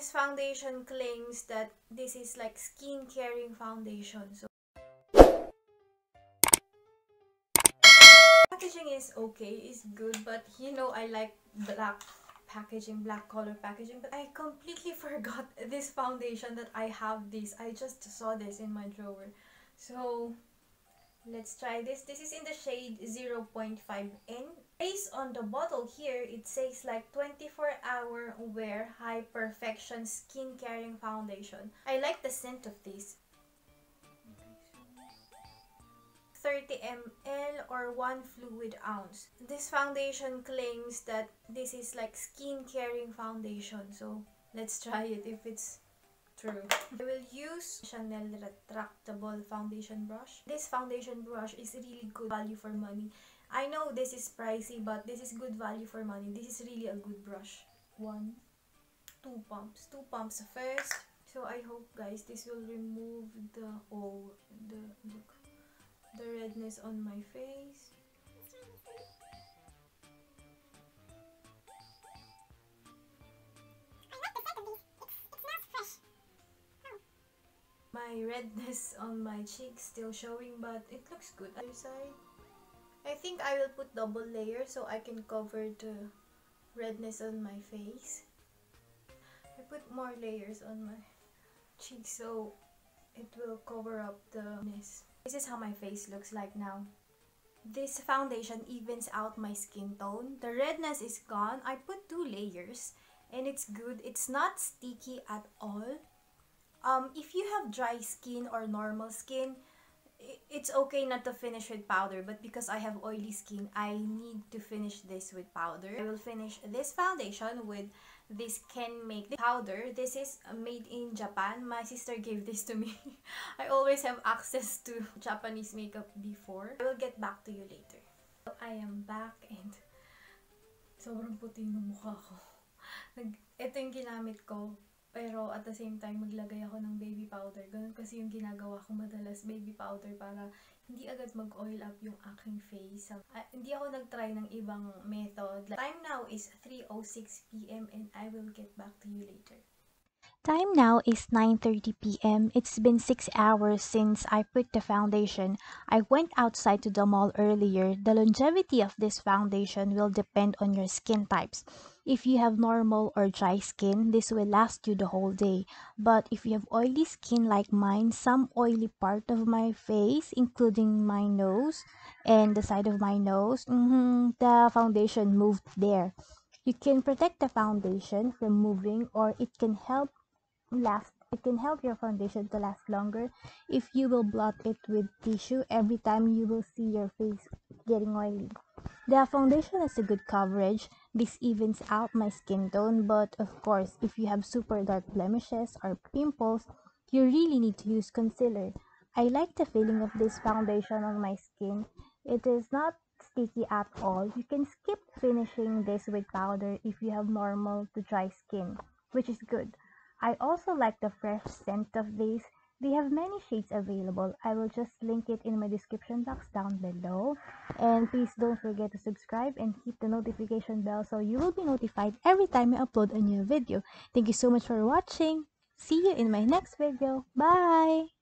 This foundation claims that this is like skin caring foundation. So packaging is okay, is good, but you know I like black packaging, black color packaging, but I completely forgot this foundation that I have this. I just saw this in my drawer. So let's try this. This is in the shade 0.5N. Based on the bottle here, it says like 24 hour wear high perfection skin caring foundation. I like the scent of this. 30 ml or 1 fluid ounce. This foundation claims that this is like skin caring foundation. So let's try it if it's true. I will use Chanel retractable foundation brush. This foundation brush is really good value for money. I know this is pricey but this is good value for money. This is really a good brush. One, two pumps. Two pumps first. So I hope guys this will remove the, oh, the, look the redness on my face. My redness on my cheeks still showing but it looks good. Other side. I think I will put double layer so I can cover the redness on my face. I put more layers on my cheeks so it will cover up the mess. This is how my face looks like now. This foundation evens out my skin tone. The redness is gone. I put two layers and it's good. It's not sticky at all. Um, if you have dry skin or normal skin, it's okay not to finish with powder but because I have oily skin I need to finish this with powder. I will finish this foundation with this Canmake powder. This is made in Japan. My sister gave this to me. I always have access to Japanese makeup before. I will get back to you later. So I am back and sobrang puti ng mukha ko. Ito yung ginamit ko Pero at the same time, maglagay ako ng baby powder. Ganun kasi yung ginagawa ko madalas, baby powder, para hindi agad mag-oil up yung aking face. Uh, hindi ako nag-try ng ibang method. Time now is 3.06pm and I will get back to you later. Time now is 9:30 p.m. It's been 6 hours since I put the foundation. I went outside to the mall earlier. The longevity of this foundation will depend on your skin types. If you have normal or dry skin, this will last you the whole day. But if you have oily skin like mine, some oily part of my face, including my nose and the side of my nose, mm -hmm, the foundation moved there. You can protect the foundation from moving or it can help last it can help your foundation to last longer if you will blot it with tissue every time you will see your face getting oily. The foundation has a good coverage. This evens out my skin tone, but of course, if you have super dark blemishes or pimples, you really need to use concealer. I like the feeling of this foundation on my skin. It is not sticky at all. You can skip finishing this with powder if you have normal to dry skin, which is good. I also like the fresh scent of these. They have many shades available. I will just link it in my description box down below. And please don't forget to subscribe and hit the notification bell so you will be notified every time I upload a new video. Thank you so much for watching. See you in my next video. Bye!